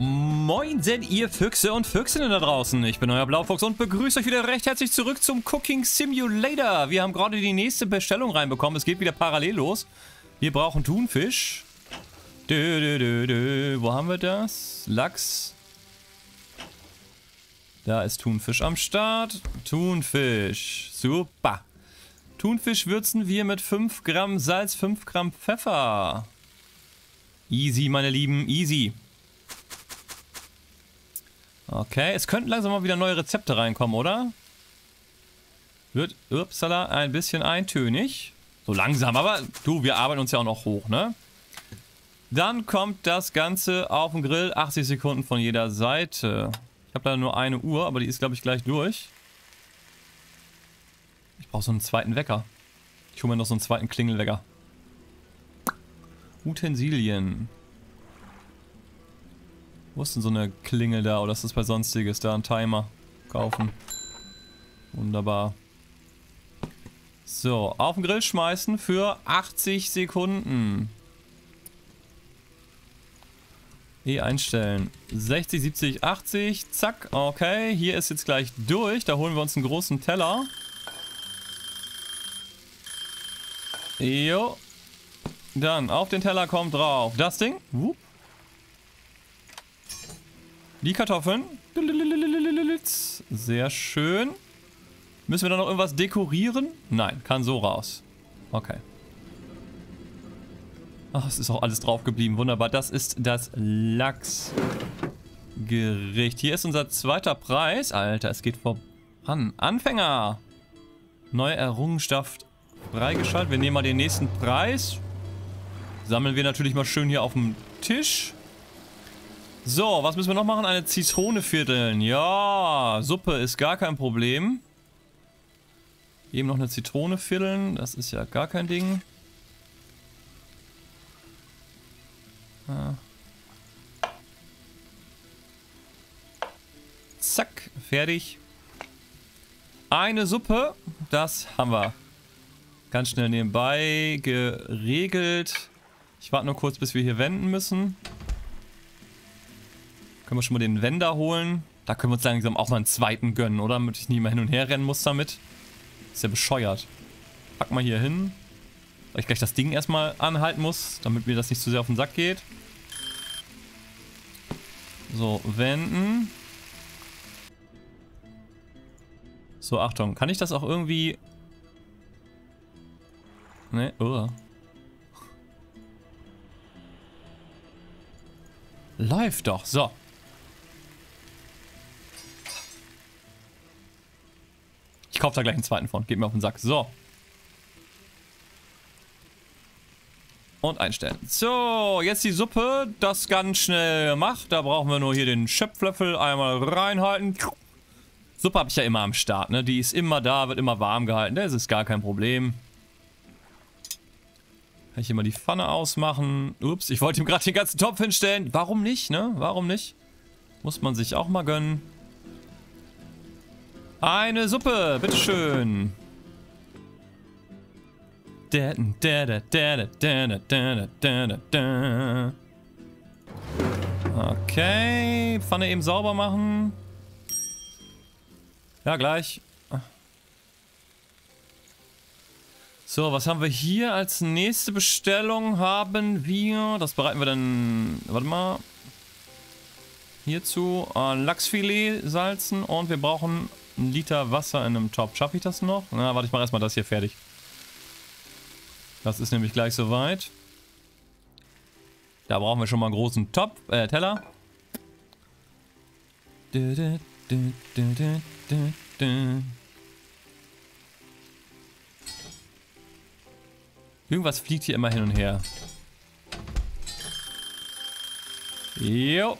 Moin sind ihr Füchse und Füchsinnen da draußen. Ich bin euer Blaufuchs und begrüße euch wieder recht herzlich zurück zum Cooking Simulator. Wir haben gerade die nächste Bestellung reinbekommen. Es geht wieder parallel los. Wir brauchen Thunfisch. Dö, dö, dö, dö. Wo haben wir das? Lachs. Da ist Thunfisch am Start. Thunfisch. Super. Thunfisch würzen wir mit 5 Gramm Salz, 5 Gramm Pfeffer. Easy, meine Lieben, easy. Okay, es könnten langsam mal wieder neue Rezepte reinkommen, oder? Wird, upsala, ein bisschen eintönig. So langsam, aber du, wir arbeiten uns ja auch noch hoch, ne? Dann kommt das Ganze auf den Grill. 80 Sekunden von jeder Seite. Ich habe leider nur eine Uhr, aber die ist, glaube ich, gleich durch. Ich brauche so einen zweiten Wecker. Ich hole mir noch so einen zweiten Klingelwecker. Utensilien. Wo ist denn so eine Klingel da? Oder ist das bei Sonstiges? Da ein Timer. Kaufen. Wunderbar. So, auf den Grill schmeißen für 80 Sekunden. E einstellen. 60, 70, 80. Zack. Okay, hier ist jetzt gleich durch. Da holen wir uns einen großen Teller. Jo. Dann auf den Teller kommt drauf das Ding. Wupp. Die Kartoffeln. Sehr schön. Müssen wir da noch irgendwas dekorieren? Nein, kann so raus. Okay. Ach, es ist auch alles drauf geblieben. Wunderbar. Das ist das Lachsgericht. Hier ist unser zweiter Preis. Alter, es geht voran. Anfänger. Neue Errungenschaft freigeschaltet. Wir nehmen mal den nächsten Preis. Sammeln wir natürlich mal schön hier auf dem Tisch. So, was müssen wir noch machen? Eine Zitrone vierteln. Ja, Suppe ist gar kein Problem. Eben noch eine Zitrone vierteln. Das ist ja gar kein Ding. Ah. Zack, fertig. Eine Suppe, das haben wir. Ganz schnell nebenbei geregelt. Ich warte nur kurz, bis wir hier wenden müssen. Können wir schon mal den Wender holen. Da können wir uns langsam auch mal einen zweiten gönnen, oder? Damit ich nie mehr hin und her rennen muss damit. Ist ja bescheuert. Pack mal hier hin. Weil ich gleich das Ding erstmal anhalten muss, damit mir das nicht zu sehr auf den Sack geht. So, wenden. So, Achtung. Kann ich das auch irgendwie... Ne, oh. Läuft doch. So. Ich kaufe da gleich einen zweiten von. Geht mir auf den Sack. So. Und einstellen. So, jetzt die Suppe. Das ganz schnell gemacht. Da brauchen wir nur hier den Schöpflöffel einmal reinhalten. Suppe habe ich ja immer am Start, ne? Die ist immer da, wird immer warm gehalten. Das ist gar kein Problem. Kann ich hier mal die Pfanne ausmachen. Ups, ich wollte ihm gerade den ganzen Topf hinstellen. Warum nicht, ne? Warum nicht? Muss man sich auch mal gönnen. Eine Suppe, bitteschön. Okay, Pfanne eben sauber machen. Ja, gleich. So, was haben wir hier als nächste Bestellung? Haben wir, das bereiten wir dann, warte mal, hierzu äh, Lachsfilet salzen und wir brauchen ein Liter Wasser in einem Topf. Schaffe ich das noch? Na, warte, ich mache erstmal das hier fertig. Das ist nämlich gleich soweit. Da brauchen wir schon mal einen großen Topf, äh, Teller. Irgendwas fliegt hier immer hin und her. Jo.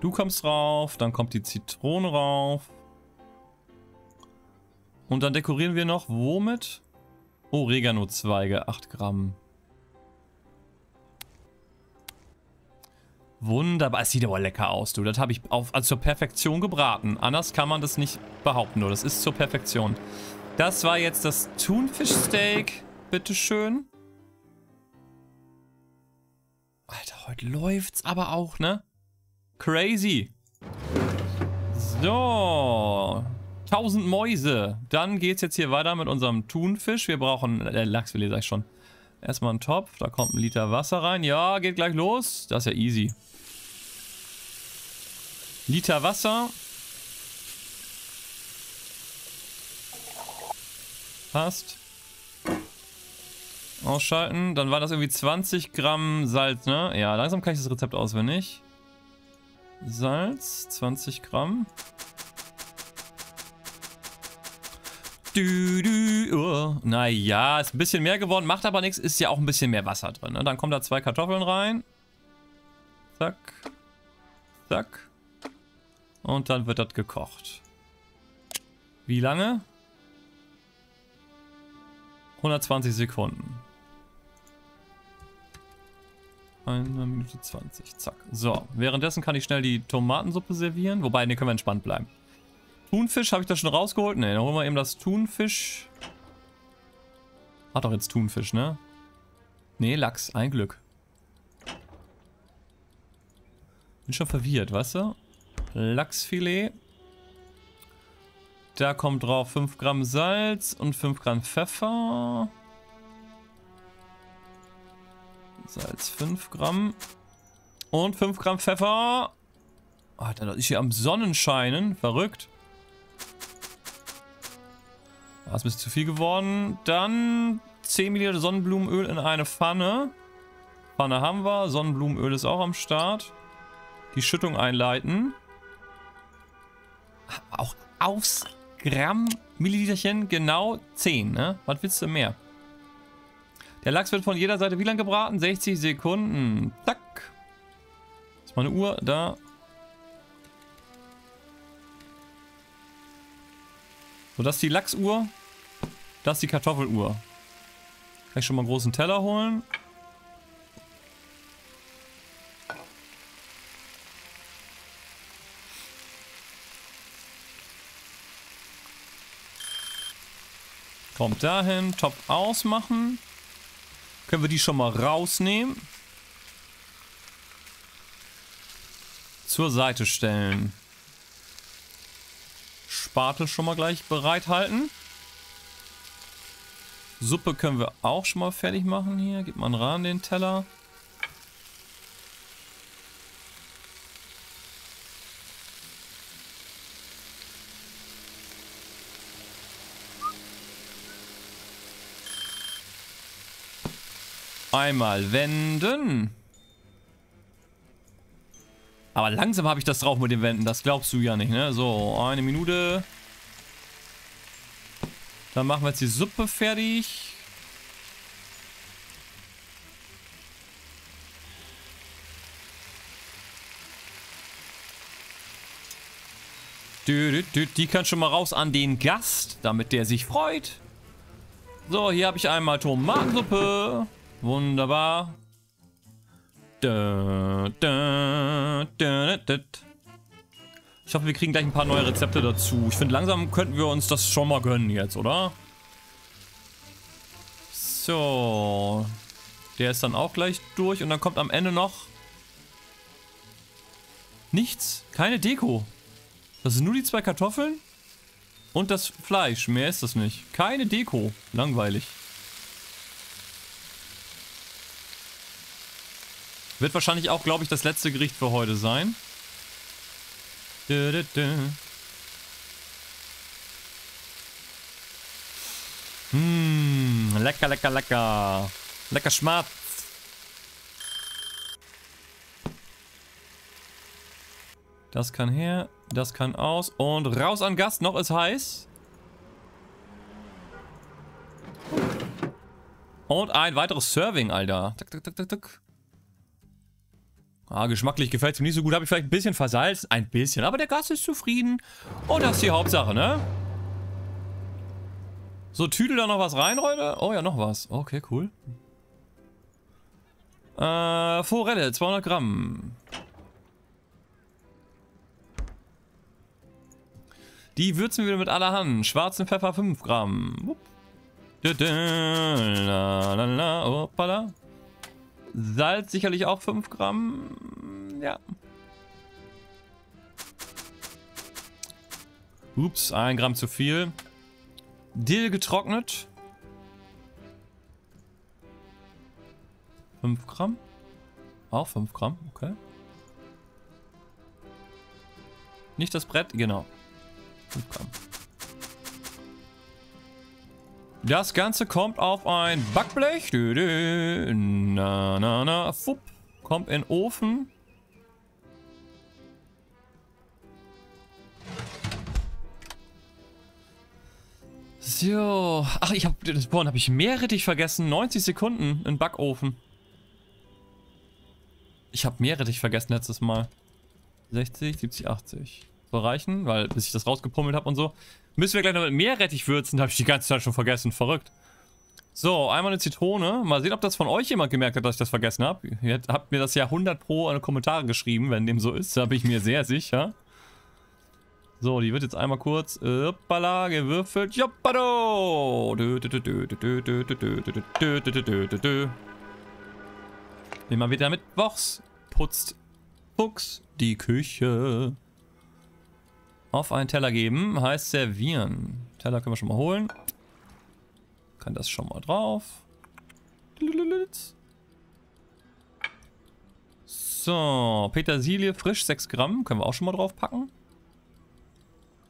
Du kommst rauf, dann kommt die Zitrone rauf. Und dann dekorieren wir noch womit? Oregano-Zweige, 8 Gramm. Wunderbar, es sieht aber lecker aus, du. Das habe ich auf, also zur Perfektion gebraten. Anders kann man das nicht behaupten, nur das ist zur Perfektion. Das war jetzt das Thunfischsteak. Bitteschön. heute läuft's aber auch, ne? Crazy. So. 1000 Mäuse. Dann geht's jetzt hier weiter mit unserem Thunfisch. Wir brauchen, äh, Lachsfilet sag ich schon. Erstmal einen Topf, da kommt ein Liter Wasser rein. Ja, geht gleich los. Das ist ja easy. Liter Wasser. Passt. Ausschalten. Dann war das irgendwie 20 Gramm Salz, ne? Ja, langsam kann ich das Rezept auswendig. Salz, 20 Gramm. Du, du, oh. Naja, ist ein bisschen mehr geworden, macht aber nichts, ist ja auch ein bisschen mehr Wasser drin. Ne? Dann kommen da zwei Kartoffeln rein. Zack. Zack. Und dann wird das gekocht. Wie lange? 120 Sekunden. Eine Minute 20. Zack. So, währenddessen kann ich schnell die Tomatensuppe servieren. Wobei, ne, können wir entspannt bleiben. Thunfisch, habe ich das schon rausgeholt? Ne, dann holen wir eben das Thunfisch. Hat doch jetzt Thunfisch, ne? Ne, Lachs. Ein Glück. Bin schon verwirrt, weißt du? Lachsfilet. Da kommt drauf 5 Gramm Salz und 5 Gramm Pfeffer. Salz 5 Gramm. Und 5 Gramm Pfeffer. Alter, das ist hier am Sonnenscheinen. Verrückt. Da ist ein bisschen zu viel geworden. Dann 10 Milliliter Sonnenblumenöl in eine Pfanne. Pfanne haben wir. Sonnenblumenöl ist auch am Start. Die Schüttung einleiten. Auch aufs Gramm Milliliterchen genau 10, ne? Was willst du mehr? Der Lachs wird von jeder Seite wie lang gebraten? 60 Sekunden. Zack. ist meine Uhr. Da. So, das ist die Lachsuhr. Das ist die Kartoffeluhr. Kann ich schon mal einen großen Teller holen. Kommt dahin, Top ausmachen. Können wir die schon mal rausnehmen. Zur Seite stellen. Spatel schon mal gleich bereithalten. Suppe können wir auch schon mal fertig machen hier. Gibt man ran den Teller. Einmal wenden. Aber langsam habe ich das drauf mit dem Wenden. Das glaubst du ja nicht, ne? So, eine Minute. Dann machen wir jetzt die Suppe fertig. Die kann schon mal raus an den Gast, damit der sich freut. So, hier habe ich einmal Tomatensuppe. Wunderbar. Ich hoffe, wir kriegen gleich ein paar neue Rezepte dazu. Ich finde, langsam könnten wir uns das schon mal gönnen jetzt, oder? So. Der ist dann auch gleich durch und dann kommt am Ende noch nichts. Keine Deko. Das sind nur die zwei Kartoffeln und das Fleisch. Mehr ist das nicht. Keine Deko. Langweilig. Wird wahrscheinlich auch, glaube ich, das letzte Gericht für heute sein. Dö, Mmh, lecker, lecker, lecker. Lecker Schmatz. Das kann her, das kann aus. Und raus an Gast, noch ist heiß. Und ein weiteres Serving, Alter. Tuck, tuck, tuck, tuck, tuck. Ah, geschmacklich gefällt es mir nicht so gut. Habe ich vielleicht ein bisschen versalzt. Ein bisschen. Aber der Gast ist zufrieden. Und das ist die Hauptsache, ne? So, tüdel da noch was rein, Leute? Oh ja, noch was. Okay, cool. Äh, Forelle, 200 Gramm. Die würzen wir mit allerhand. Schwarzen Pfeffer 5 Gramm. La, la, la, Salz sicherlich auch 5 Gramm. Ja. Ups, 1 Gramm zu viel. Dill getrocknet. 5 Gramm. Auch 5 Gramm, okay. Nicht das Brett, genau. 5 Gramm. Das Ganze kommt auf ein Backblech. Na, na, na. Fupp. Kommt in den Ofen. So. Ach, ich habe das Bohren habe ich Meerrettich vergessen. 90 Sekunden in Backofen. Ich habe Meerrettich vergessen letztes Mal. 60, 70, 80. Reichen, weil bis ich das rausgepummelt habe und so. Müssen wir gleich noch mit Meerrettich würzen. Habe ich die ganze Zeit schon vergessen. Verrückt. So, einmal eine Zitrone. Mal sehen, ob das von euch jemand gemerkt hat, dass ich das vergessen habe. Ihr habt mir das ja 100 pro in die Kommentare geschrieben, wenn dem so ist. Da bin ich mir sehr sicher. So, die wird jetzt einmal kurz hoppala, gewürfelt. Joppado! Immer wieder mit Wochs putzt Fuchs die Küche. Auf einen Teller geben heißt servieren. Teller können wir schon mal holen. Kann das schon mal drauf. So, Petersilie frisch 6 Gramm. Können wir auch schon mal drauf packen.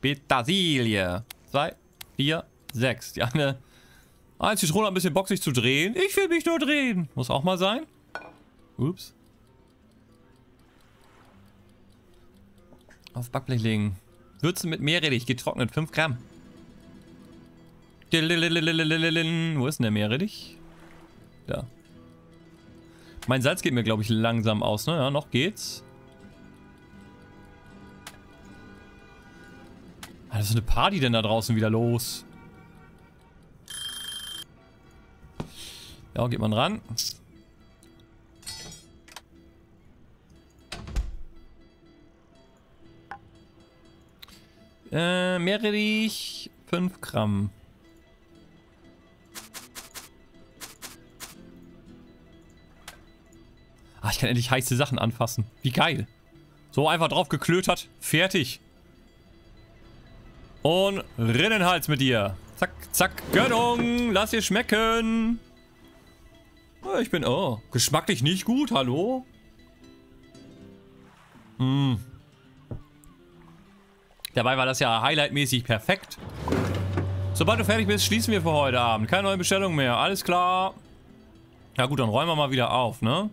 Petersilie. 2, 4, 6. Die eine. Ah, Zitrone ein bisschen Bock sich zu drehen. Ich will mich nur drehen. Muss auch mal sein. Ups. Auf Backblech legen. Würzen mit Meerrettich, getrocknet, 5 Gramm. Wo ist denn der Meerrettich? Da. Mein Salz geht mir, glaube ich, langsam aus, ne? Ja, noch geht's. Was ist eine Party denn da draußen wieder los? Ja, geht man ran. Äh, Meerrettich 5 Gramm. Ah, ich kann endlich heiße Sachen anfassen. Wie geil. So einfach drauf geklötert. Fertig. Und Rinnenhals mit dir. Zack, zack. Gönnung. Lass dir schmecken. Oh, ich bin... Oh, geschmacklich nicht gut. Hallo? Hm. Dabei war das ja highlightmäßig perfekt. Sobald du fertig bist, schließen wir für heute Abend. Keine neuen Bestellungen mehr. Alles klar. Ja gut, dann räumen wir mal wieder auf, ne?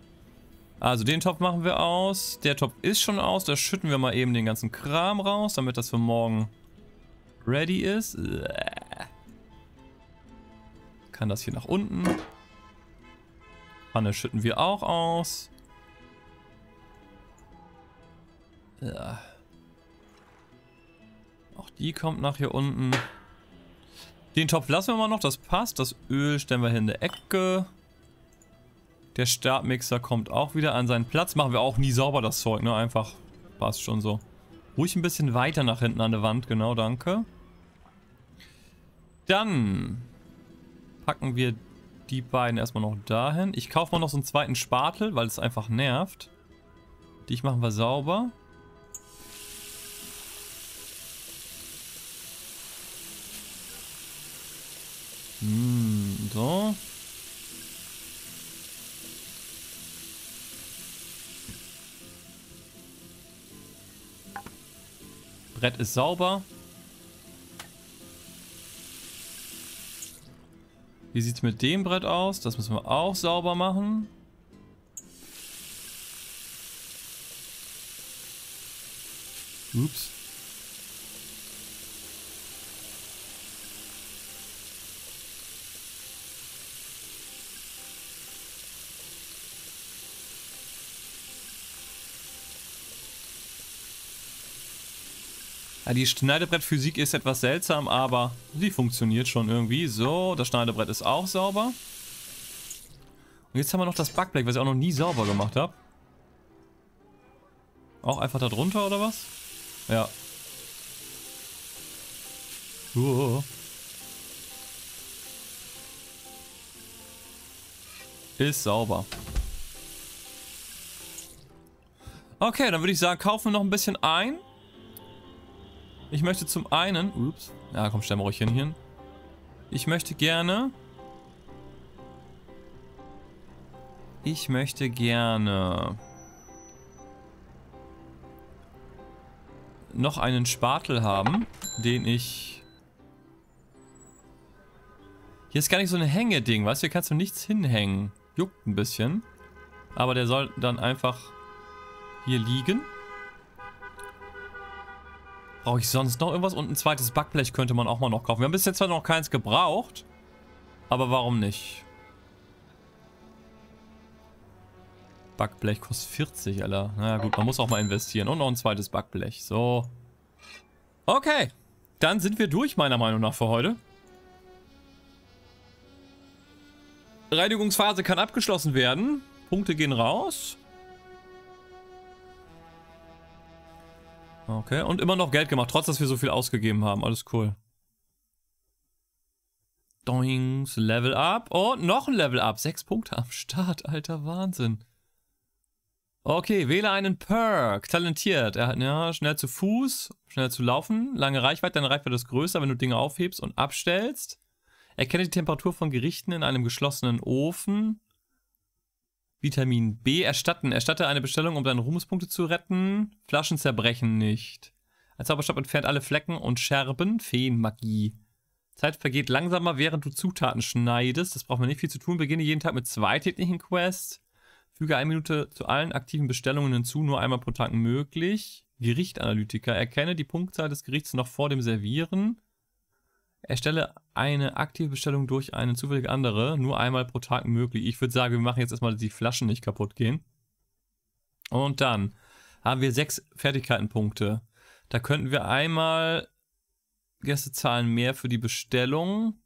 Also den Topf machen wir aus. Der Topf ist schon aus. Da schütten wir mal eben den ganzen Kram raus, damit das für morgen ready ist. Kann das hier nach unten. Pfanne schütten wir auch aus. Ja. Auch die kommt nach hier unten. Den Topf lassen wir mal noch, das passt. Das Öl stellen wir hier in der Ecke. Der Stabmixer kommt auch wieder an seinen Platz. Machen wir auch nie sauber das Zeug, ne? Einfach passt schon so. Ruhig ein bisschen weiter nach hinten an der Wand, genau, danke. Dann packen wir die beiden erstmal noch dahin. Ich kaufe mal noch so einen zweiten Spatel, weil es einfach nervt. Dich machen wir sauber. Hm, so. Brett ist sauber. Wie sieht es mit dem Brett aus? Das müssen wir auch sauber machen. Ups. Die Schneidebrettphysik ist etwas seltsam, aber sie funktioniert schon irgendwie. So, das Schneidebrett ist auch sauber. Und jetzt haben wir noch das Backblech, was ich auch noch nie sauber gemacht habe. Auch einfach da drunter oder was? Ja. Uh. Ist sauber. Okay, dann würde ich sagen, kaufen wir noch ein bisschen ein. Ich möchte zum einen... Ups. Ja, komm, stell mal ruhig hin hier. Ich möchte gerne... Ich möchte gerne... noch einen Spatel haben, den ich... Hier ist gar nicht so ein Hängeding, weißt du? Hier kannst du nichts hinhängen. Juckt ein bisschen. Aber der soll dann einfach hier liegen. Brauche ich sonst noch irgendwas? Und ein zweites Backblech könnte man auch mal noch kaufen. Wir haben bis jetzt zwar noch keins gebraucht. Aber warum nicht? Backblech kostet 40, Alter. Naja gut, man muss auch mal investieren. Und noch ein zweites Backblech. So. Okay. Dann sind wir durch, meiner Meinung nach, für heute. Reinigungsphase kann abgeschlossen werden. Punkte gehen raus. Okay, und immer noch Geld gemacht, trotz dass wir so viel ausgegeben haben. Alles cool. Doings, Level Up. Und noch ein Level Up. Sechs Punkte am Start, alter Wahnsinn. Okay, wähle einen Perk. Talentiert. Er hat, ja, schnell zu Fuß, schnell zu laufen, lange Reichweite, deine Reichweite ist größer, wenn du Dinge aufhebst und abstellst. Erkenne die Temperatur von Gerichten in einem geschlossenen Ofen. Vitamin B erstatten. Erstatte eine Bestellung, um deine Ruhmespunkte zu retten. Flaschen zerbrechen nicht. Ein Zauberstab entfernt alle Flecken und Scherben. Feenmagie. Zeit vergeht langsamer, während du Zutaten schneidest. Das braucht man nicht viel zu tun. Beginne jeden Tag mit zwei täglichen Quests. Füge eine Minute zu allen aktiven Bestellungen hinzu, nur einmal pro Tag möglich. Gerichtanalytiker. Erkenne die Punktzahl des Gerichts noch vor dem Servieren. Erstelle eine aktive Bestellung durch eine zufällige andere, nur einmal pro Tag möglich. Ich würde sagen, wir machen jetzt erstmal, die Flaschen nicht kaputt gehen. Und dann haben wir sechs Fertigkeitenpunkte. Da könnten wir einmal Gäste zahlen mehr für die Bestellung.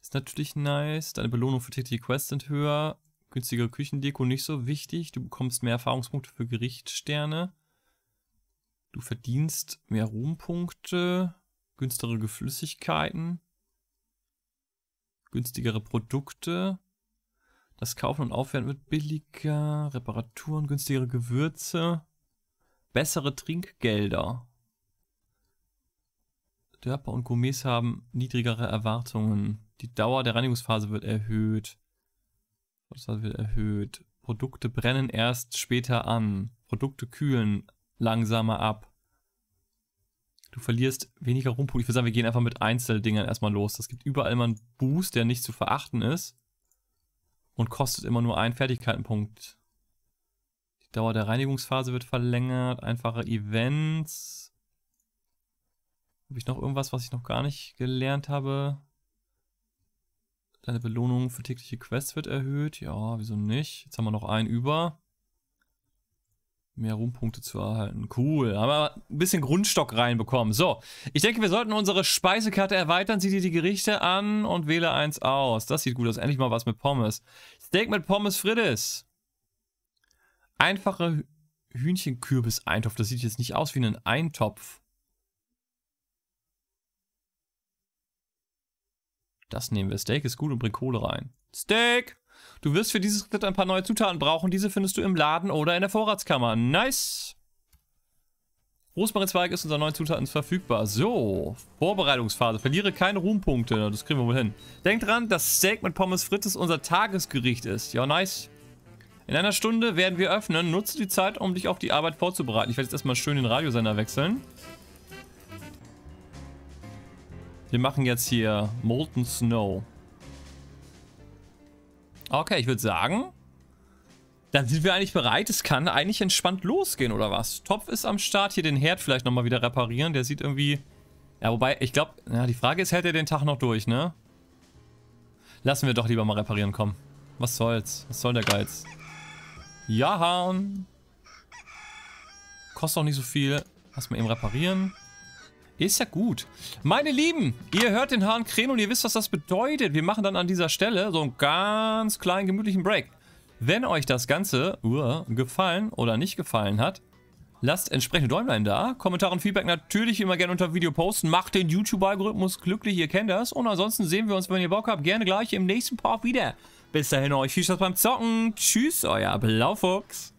Ist natürlich nice. Deine Belohnung für tägliche Quests sind höher. Günstigere Küchendeko nicht so wichtig. Du bekommst mehr Erfahrungspunkte für Gerichtssterne. Du verdienst mehr Ruhmpunkte günstigere Flüssigkeiten, günstigere Produkte. Das Kaufen und Aufwerten wird billiger, Reparaturen, günstigere Gewürze, bessere Trinkgelder. Dörper und Gourmets haben niedrigere Erwartungen. Die Dauer der Reinigungsphase wird erhöht. Das wird erhöht. Produkte brennen erst später an. Produkte kühlen langsamer ab. Du verlierst weniger Rumpunkte. Ich würde sagen, wir gehen einfach mit Einzeldingern erstmal los. Das gibt überall immer einen Boost, der nicht zu verachten ist. Und kostet immer nur einen Fertigkeitenpunkt. Die Dauer der Reinigungsphase wird verlängert. Einfache Events. Habe ich noch irgendwas, was ich noch gar nicht gelernt habe? Deine Belohnung für tägliche Quests wird erhöht. Ja, wieso nicht? Jetzt haben wir noch einen über mehr Ruhmpunkte zu erhalten. Cool, haben wir ein bisschen Grundstock reinbekommen. So, ich denke, wir sollten unsere Speisekarte erweitern. Sieh dir die Gerichte an und wähle eins aus. Das sieht gut aus. Endlich mal was mit Pommes. Steak mit Pommes Frittes. Einfache Hühnchenkürbis-Eintopf. Das sieht jetzt nicht aus wie ein Eintopf. Das nehmen wir. Steak ist gut und bring Kohle rein. Steak! Du wirst für dieses Rezept ein paar neue Zutaten brauchen. Diese findest du im Laden oder in der Vorratskammer. Nice! Rosmarinzweig ist unter neuen Zutaten verfügbar. So, Vorbereitungsphase. Verliere keine Ruhmpunkte. Das kriegen wir wohl hin. Denk dran, dass Steak mit Pommes frites unser Tagesgericht ist. Ja, nice. In einer Stunde werden wir öffnen. Nutze die Zeit, um dich auf die Arbeit vorzubereiten. Ich werde jetzt erstmal schön den Radiosender wechseln. Wir machen jetzt hier Molten Snow. Okay, ich würde sagen, dann sind wir eigentlich bereit. Es kann eigentlich entspannt losgehen, oder was? Topf ist am Start. Hier den Herd vielleicht nochmal wieder reparieren. Der sieht irgendwie... Ja, wobei, ich glaube, ja, die Frage ist, hält er den Tag noch durch, ne? Lassen wir doch lieber mal reparieren, komm. Was soll's? Was soll der Geiz? Ja, Hahn. Kostet auch nicht so viel. Lass mal eben reparieren. Ist ja gut. Meine Lieben, ihr hört den Hahn krähen und ihr wisst, was das bedeutet. Wir machen dann an dieser Stelle so einen ganz kleinen, gemütlichen Break. Wenn euch das Ganze uh, gefallen oder nicht gefallen hat, lasst entsprechende Däumlein da. Kommentare und Feedback natürlich immer gerne unter Video posten. Macht den YouTube-Algorithmus glücklich, ihr kennt das. Und ansonsten sehen wir uns, wenn ihr Bock habt, gerne gleich im nächsten Part wieder. Bis dahin euch viel Spaß beim Zocken. Tschüss, euer Blaufuchs.